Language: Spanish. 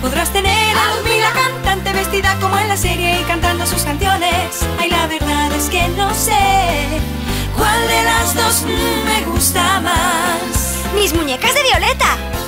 Podrás tener a Ludmila cantante vestida como en la serie y cantando sus canciones. Ay, la verdad es que no sé cuál de las dos me gusta más. Mis muñecas de Violeta.